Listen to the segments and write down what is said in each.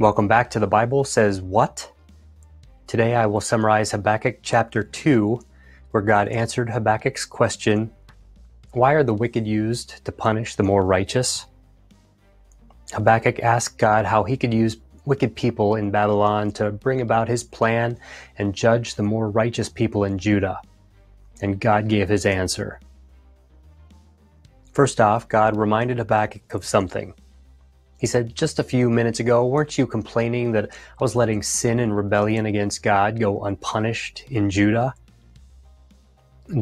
Welcome back to the Bible Says What? Today I will summarize Habakkuk chapter 2, where God answered Habakkuk's question Why are the wicked used to punish the more righteous? Habakkuk asked God how he could use wicked people in Babylon to bring about his plan and judge the more righteous people in Judah. And God gave his answer. First off, God reminded Habakkuk of something. He said, Just a few minutes ago, weren't you complaining that I was letting sin and rebellion against God go unpunished in Judah?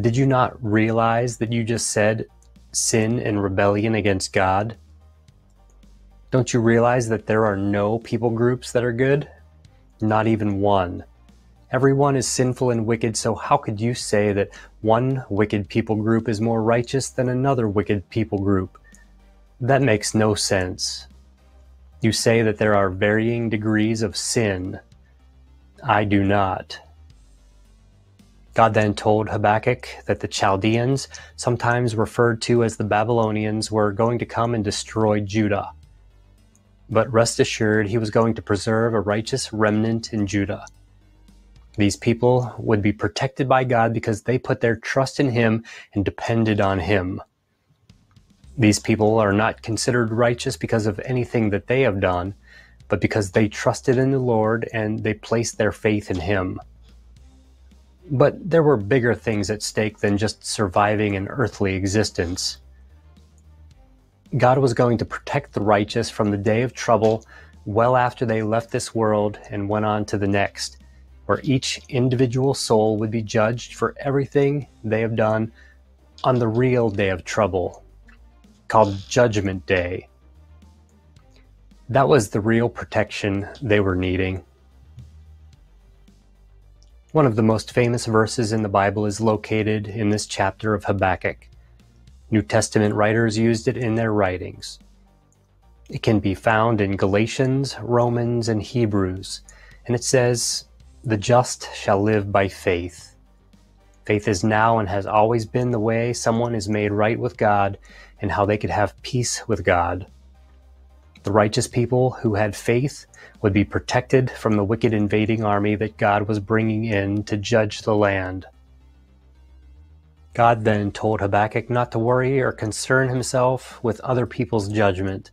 Did you not realize that you just said sin and rebellion against God? Don't you realize that there are no people groups that are good? Not even one. Everyone is sinful and wicked, so how could you say that one wicked people group is more righteous than another wicked people group? That makes no sense. You say that there are varying degrees of sin. I do not. God then told Habakkuk that the Chaldeans, sometimes referred to as the Babylonians, were going to come and destroy Judah. But rest assured, he was going to preserve a righteous remnant in Judah. These people would be protected by God because they put their trust in him and depended on him. These people are not considered righteous because of anything that they have done, but because they trusted in the Lord and they placed their faith in Him. But there were bigger things at stake than just surviving an earthly existence. God was going to protect the righteous from the day of trouble well after they left this world and went on to the next, where each individual soul would be judged for everything they have done on the real day of trouble called Judgment Day. That was the real protection they were needing. One of the most famous verses in the Bible is located in this chapter of Habakkuk. New Testament writers used it in their writings. It can be found in Galatians, Romans, and Hebrews, and it says, The just shall live by faith. Faith is now and has always been the way someone is made right with God and how they could have peace with God. The righteous people who had faith would be protected from the wicked invading army that God was bringing in to judge the land. God then told Habakkuk not to worry or concern himself with other people's judgment,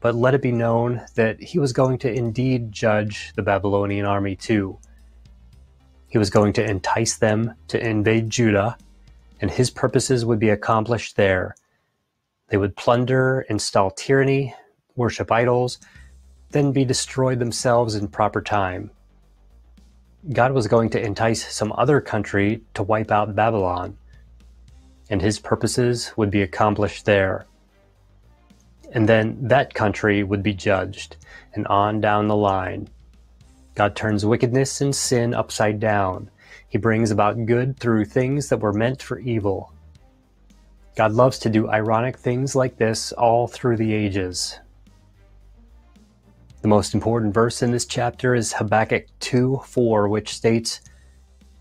but let it be known that he was going to indeed judge the Babylonian army too. He was going to entice them to invade Judah, and his purposes would be accomplished there they would plunder, install tyranny, worship idols, then be destroyed themselves in proper time. God was going to entice some other country to wipe out Babylon, and his purposes would be accomplished there. And then that country would be judged, and on down the line. God turns wickedness and sin upside down. He brings about good through things that were meant for evil. God loves to do ironic things like this all through the ages. The most important verse in this chapter is Habakkuk 2 4, which states,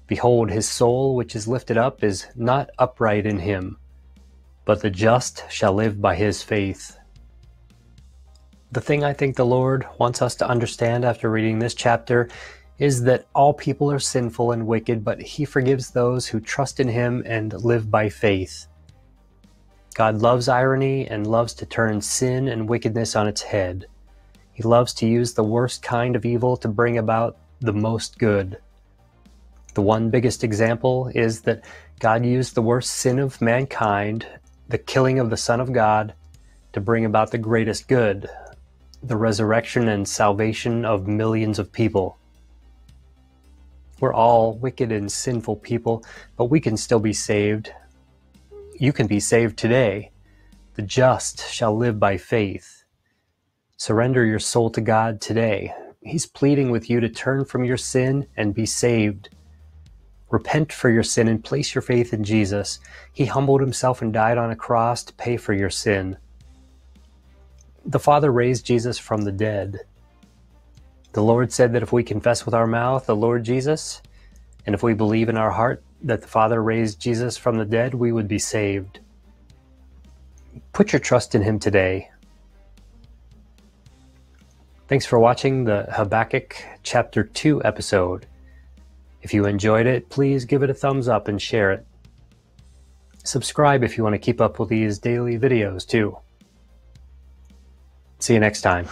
Behold, his soul which is lifted up is not upright in him, but the just shall live by his faith. The thing I think the Lord wants us to understand after reading this chapter is that all people are sinful and wicked, but he forgives those who trust in him and live by faith. God loves irony and loves to turn sin and wickedness on its head. He loves to use the worst kind of evil to bring about the most good. The one biggest example is that God used the worst sin of mankind, the killing of the Son of God, to bring about the greatest good, the resurrection and salvation of millions of people. We're all wicked and sinful people, but we can still be saved you can be saved today. The just shall live by faith. Surrender your soul to God today. He's pleading with you to turn from your sin and be saved. Repent for your sin and place your faith in Jesus. He humbled himself and died on a cross to pay for your sin. The Father raised Jesus from the dead. The Lord said that if we confess with our mouth the Lord Jesus, and if we believe in our heart that the Father raised Jesus from the dead, we would be saved. Put your trust in Him today. Thanks for watching the Habakkuk Chapter 2 episode. If you enjoyed it, please give it a thumbs up and share it. Subscribe if you want to keep up with these daily videos too. See you next time.